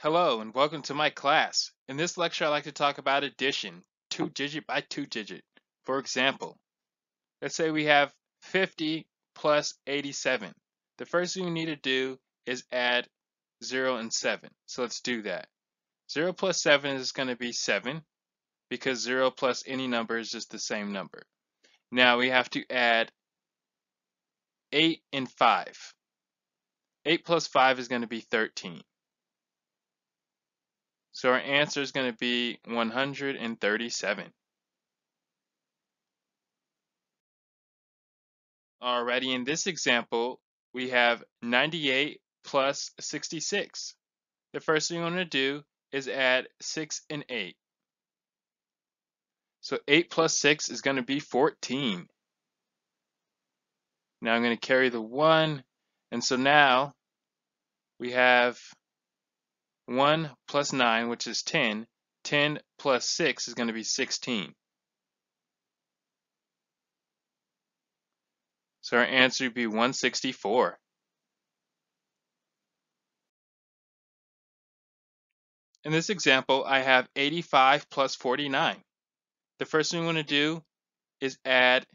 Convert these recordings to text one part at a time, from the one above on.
Hello and welcome to my class. In this lecture I'd like to talk about addition, two digit by two digit. For example, let's say we have 50 plus 87. The first thing we need to do is add 0 and 7. So let's do that. 0 plus 7 is going to be 7 because 0 plus any number is just the same number. Now we have to add 8 and 5. 8 plus 5 is going to be 13. So our answer is going to be 137. Alrighty, in this example, we have 98 plus 66. The first thing I'm going to do is add 6 and 8. So 8 plus 6 is going to be 14. Now I'm going to carry the 1, and so now we have 1 plus 9, which is 10. 10 plus 6 is going to be 16. So our answer would be 164. In this example, I have 85 plus 49. The first thing we want to do is add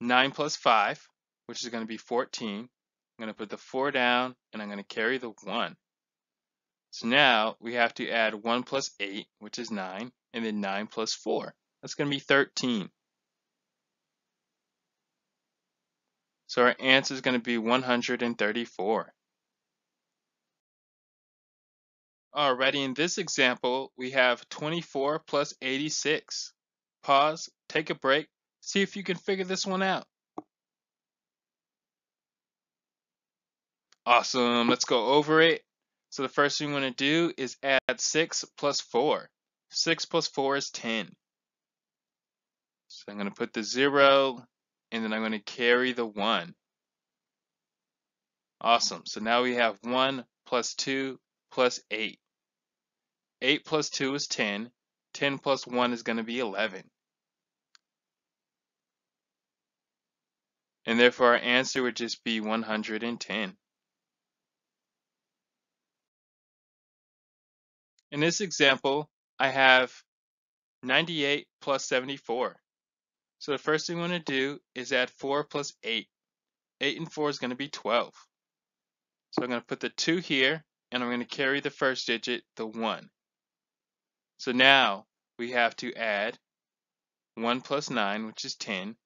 9 plus 5, which is going to be 14. I'm going to put the 4 down, and I'm going to carry the 1. So now we have to add 1 plus 8, which is 9, and then 9 plus 4. That's going to be 13. So our answer is going to be 134. Alrighty, in this example, we have 24 plus 86. Pause, take a break, see if you can figure this one out. Awesome, let's go over it. So the first thing we want to do is add 6 plus 4. 6 plus 4 is 10. So I'm going to put the 0, and then I'm going to carry the 1. Awesome. So now we have 1 plus 2 plus 8. 8 plus 2 is 10. 10 plus 1 is going to be 11. And therefore our answer would just be 110. In this example, I have 98 plus 74. So the first thing we want to do is add 4 plus 8. 8 and 4 is going to be 12. So I'm going to put the 2 here, and I'm going to carry the first digit, the 1. So now we have to add 1 plus 9, which is 10.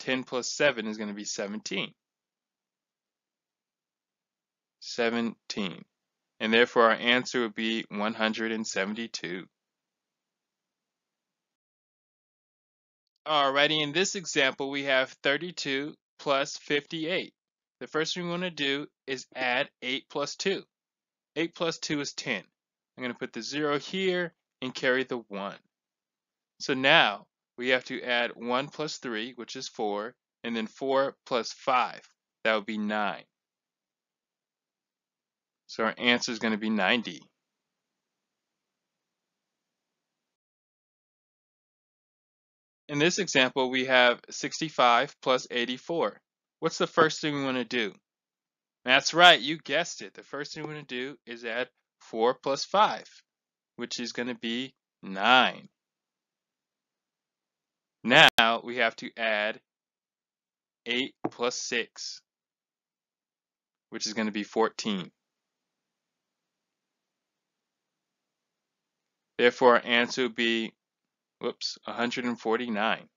10 plus 7 is going to be 17. 17 and therefore our answer would be 172. Alrighty, in this example we have 32 plus 58. The first thing we want to do is add 8 plus 2. 8 plus 2 is 10. I'm going to put the 0 here and carry the 1. So now we have to add 1 plus 3, which is 4, and then 4 plus 5. That would be 9. So our answer is going to be 90. In this example, we have 65 plus 84. What's the first thing we want to do? That's right, you guessed it. The first thing we want to do is add 4 plus 5, which is going to be 9. Now we have to add 8 plus 6, which is going to be 14. Therefore, our answer would be, whoops, 149.